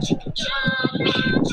Chicka chomp, chicka